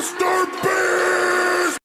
Mr. Bean!